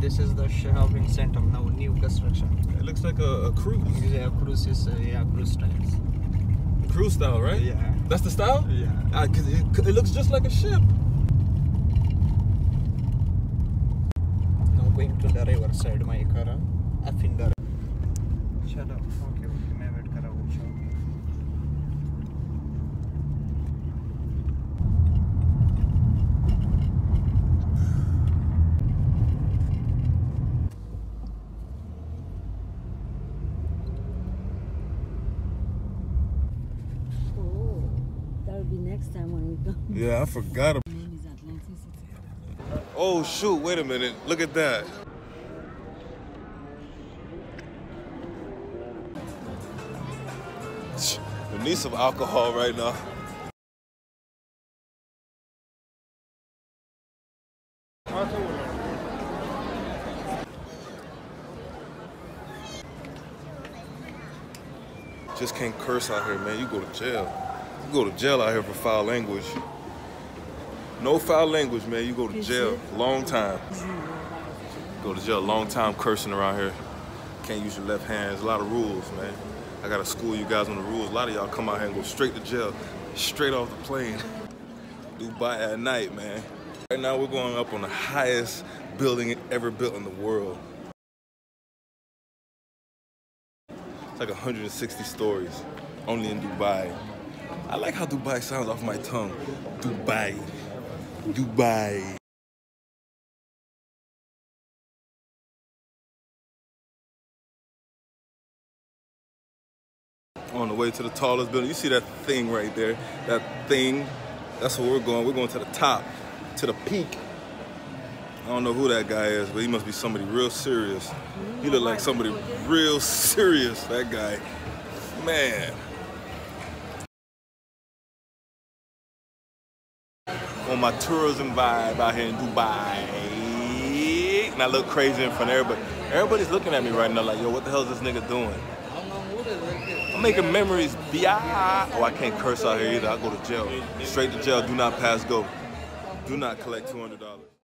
this is the shopping center now, new construction. It looks like a, a cruise. Yeah, cruise is, uh, yeah, cruise style. Cruise style, right? Yeah. That's the style? Yeah. Uh, cause it, it looks just like a ship. Now going to the river side, my car. Up in the next time when we go. Yeah, I forgot. About name is Atlanticity. oh shoot! Wait a minute. Look at that. We need some alcohol right now. Just can't curse out here, man. You go to jail. You go to jail out here for foul language. No foul language, man. You go to jail. Long time. Go to jail. Long time cursing around here. Can't use your left hand. There's a lot of rules, man. I gotta school you guys on the rules. A lot of y'all come out here and go straight to jail, straight off the plane. Dubai at night, man. Right now we're going up on the highest building ever built in the world. It's like 160 stories, only in Dubai. I like how Dubai sounds off my tongue. Dubai. Dubai. On the way to the tallest building. You see that thing right there? That thing. That's where we're going. We're going to the top, to the peak. I don't know who that guy is, but he must be somebody real serious. He look like somebody real serious, that guy. Man. On my tourism vibe out here in Dubai. And I look crazy in front of everybody. Everybody's looking at me right now like, yo, what the hell is this nigga doing? I'm making memories. Bi- oh, I can't curse out here either. I go to jail. Straight to jail. Do not pass go. Do not collect $200.